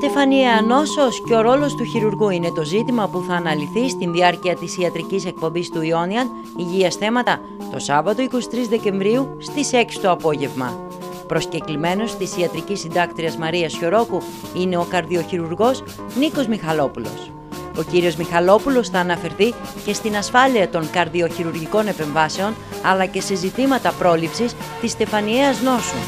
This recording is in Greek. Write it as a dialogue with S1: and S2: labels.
S1: Στεφανία νόσος και ο ρόλος του χειρουργού είναι το ζήτημα που θα αναλυθεί στην διάρκεια της ιατρικής εκπομπής του Ιόνιαν Υγείας Θέματα το Σάββατο 23 Δεκεμβρίου στις 6 το απόγευμα. Προσκεκλημένος της ιατρικής συντάκτριας Μαρίας Χιωρόκου είναι ο καρδιοχειρουργός Νίκος Μιχαλόπουλος. Ο κύριος Μιχαλόπουλος θα αναφερθεί και στην ασφάλεια των καρδιοχειρουργικών επεμβάσεων αλλά και σε ζητήματα πρόληψης της στεφανιαίας νόσου.